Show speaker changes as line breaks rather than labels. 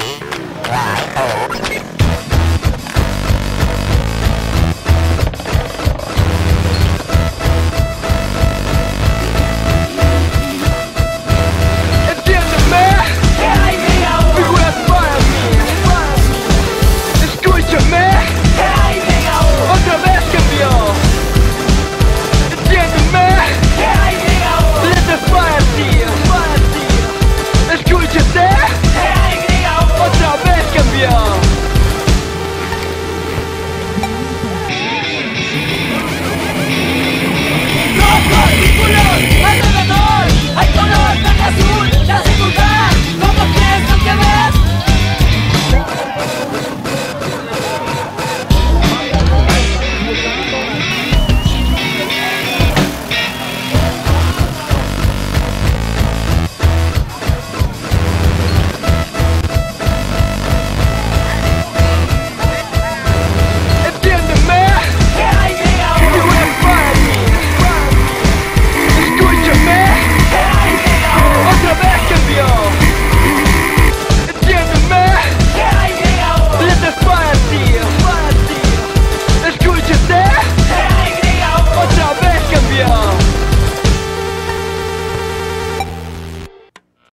nghĩ lại
tổ